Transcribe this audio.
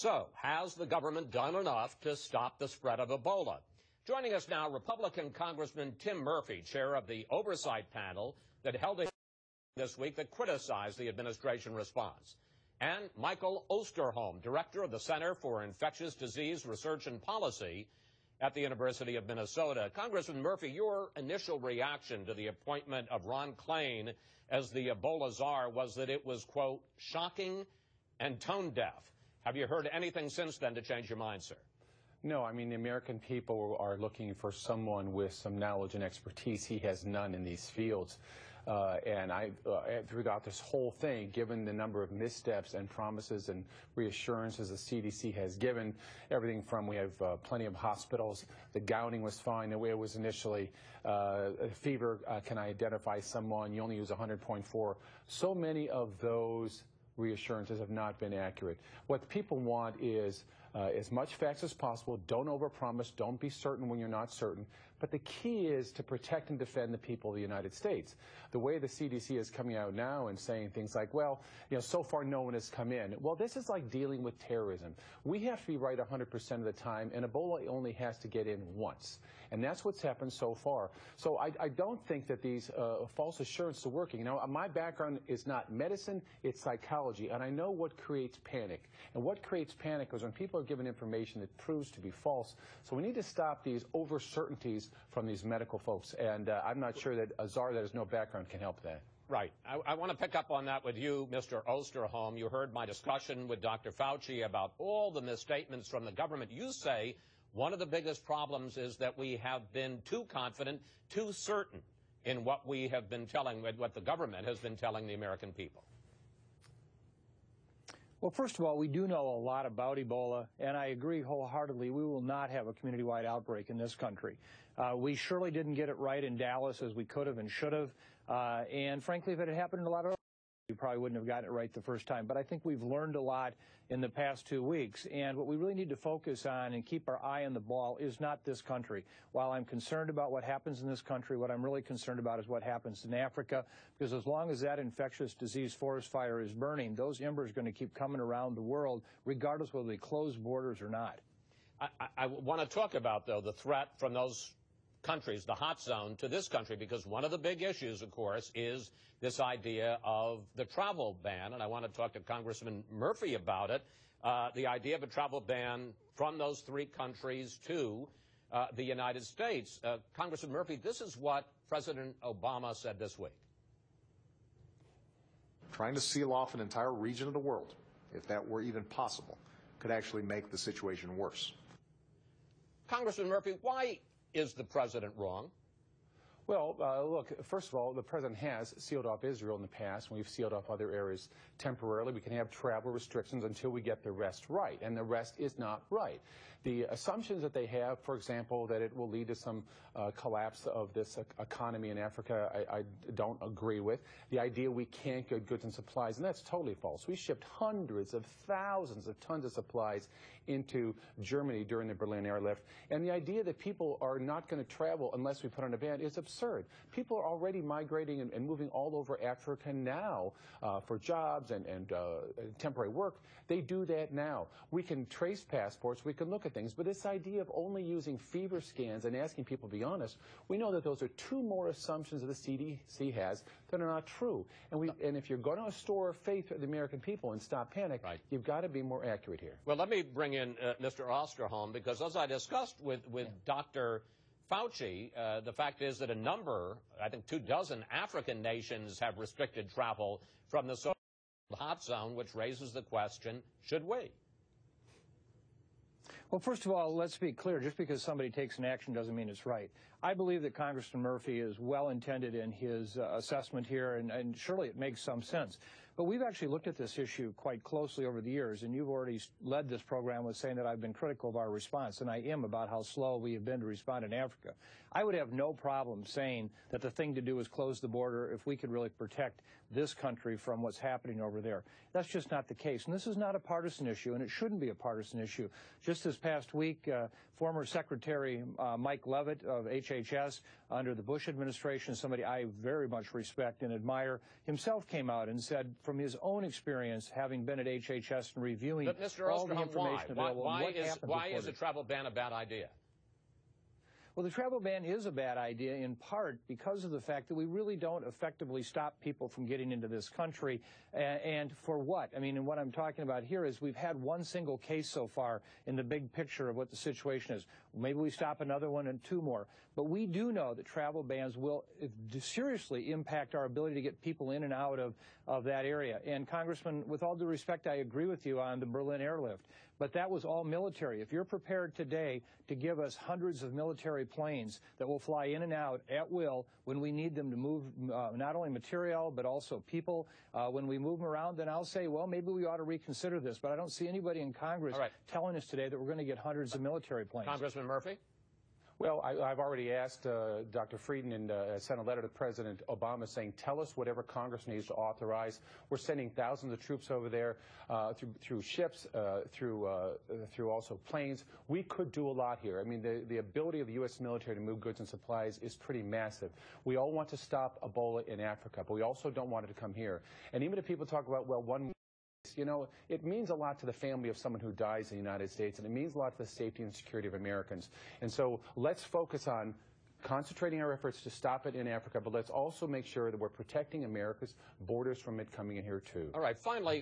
So, has the government done enough to stop the spread of Ebola? Joining us now, Republican Congressman Tim Murphy, chair of the oversight panel that held a this week that criticized the administration response. And Michael Osterholm, director of the Center for Infectious Disease Research and Policy at the University of Minnesota. Congressman Murphy, your initial reaction to the appointment of Ron Klain as the Ebola czar was that it was, quote, shocking and tone deaf. Have you heard anything since then to change your mind, sir? No, I mean, the American people are looking for someone with some knowledge and expertise. He has none in these fields. Uh, and I, uh, throughout this whole thing, given the number of missteps and promises and reassurances the CDC has given, everything from we have uh, plenty of hospitals, the gowning was fine the way it was initially, uh, fever, uh, can I identify someone, you only use 100.4. So many of those reassurances have not been accurate. What people want is uh, as much facts as possible. Don't overpromise. Don't be certain when you're not certain. But the key is to protect and defend the people of the United States. The way the CDC is coming out now and saying things like, well, you know, so far no one has come in. Well, this is like dealing with terrorism. We have to be right 100% of the time, and Ebola only has to get in once. And that's what's happened so far. So I, I don't think that these uh, false assurances are working. Know, my background is not medicine, it's psychology. And I know what creates panic. And what creates panic is when people are given information that proves to be false. So we need to stop these over certainties from these medical folks. And uh, I'm not sure that a czar that has no background can help that. Right. I, I, want to pick up on that with you, Mr. Osterholm. You heard my discussion with Dr. Fauci about all the misstatements from the government. You say one of the biggest problems is that we have been too confident, too certain in what we have been telling, what the government has been telling the American people. Well, first of all, we do know a lot about Ebola, and I agree wholeheartedly we will not have a community-wide outbreak in this country. Uh, we surely didn't get it right in Dallas as we could have and should have, uh, and frankly, if it had happened in a lot of we probably wouldn't have gotten it right the first time. But I think we've learned a lot in the past two weeks. And what we really need to focus on and keep our eye on the ball is not this country. While I'm concerned about what happens in this country, what I'm really concerned about is what happens in Africa. Because as long as that infectious disease forest fire is burning, those embers are going to keep coming around the world, regardless whether they close borders or not. I, I, I want to talk about, though, the threat from those countries, the hot zone, to this country because one of the big issues, of course, is this idea of the travel ban. And I want to talk to Congressman Murphy about it. Uh, the idea of a travel ban from those three countries to uh, the United States. Uh, Congressman Murphy, this is what President Obama said this week. Trying to seal off an entire region of the world, if that were even possible, could actually make the situation worse. Congressman Murphy, why is the president wrong? Well, uh, look, first of all, the president has sealed off Israel in the past. and We've sealed off other areas temporarily. We can have travel restrictions until we get the rest right, and the rest is not right. The assumptions that they have, for example, that it will lead to some uh, collapse of this economy in Africa, I, I, don't agree with. The idea we can't get goods and supplies, and that's totally false. We shipped hundreds of thousands of tons of supplies into Germany during the Berlin airlift, and the idea that people are not going to travel unless we put on a ban is absurd absurd. People are already migrating and, and moving all over Africa now uh, for jobs and, and uh, temporary work. They do that now. We can trace passports, we can look at things, but this idea of only using fever scans and asking people to be honest, we know that those are two more assumptions that the CDC has that are not true. And, we, and if you're going to restore faith of the American people and stop panic, right. you've got to be more accurate here. Well, let me bring in uh, Mr. Osterholm, because as I discussed with, with yeah. Dr. Fauci, uh, the fact is that a number, I think two dozen African nations have restricted travel from the so hot zone, which raises the question, should we? Well, first of all, let's be clear. Just because somebody takes an action doesn't mean it's right. I believe that Congressman Murphy is well intended in his uh, assessment here, and, and, surely it makes some sense. But we've actually looked at this issue quite closely over the years, and you've already led this program with saying that I've been critical of our response, and I am about how slow we have been to respond in Africa. I would have no problem saying that the thing to do is close the border if we could really protect this country from what's happening over there. That's just not the case. And this is not a partisan issue, and it shouldn't be a partisan issue. Just this past week, uh, former Secretary uh, Mike Leavitt of HHS under the Bush administration, somebody I very much respect and admire, himself came out and said from his own experience, having been at HHS and reviewing But Mr. all the Osterholm, why? information Why, available, why is, happened why is a travel ban a bad idea? Well, the travel ban is a bad idea in part because of the fact that we really don't effectively stop people from getting into this country. And for what? I mean, and what I'm talking about here is we've had one single case so far in the big picture of what the situation is. Maybe we stop another one and two more. But we do know that travel bans will seriously impact our ability to get people in and out of, of that area. And Congressman, with all due respect, I agree with you on the Berlin airlift. But that was all military. If you're prepared today to give us hundreds of military planes that will fly in and out at will when we need them to move uh, not only material but also people, uh, when we move them around, then I'll say, well, maybe we ought to reconsider this. But I don't see anybody in Congress right. telling us today that we're going to get hundreds of military planes. Congressman Murphy? Well, I, I've already asked uh, Dr. Frieden and uh, sent a letter to President Obama saying, tell us whatever Congress needs to authorize. We're sending thousands of troops over there uh, through, through ships, uh, through, uh, through also planes. We could do a lot here. I mean, the, the ability of the U.S. military to move goods and supplies is pretty massive. We all want to stop Ebola in Africa, but we also don't want it to come here. And even if people talk about, well, one you know, it means a lot to the family of someone who dies in the United States, and it means a lot to the safety and security of Americans. And so let's focus on concentrating our efforts to stop it in Africa, but let's also make sure that we're protecting America's borders from it coming in here, too. All right, finally,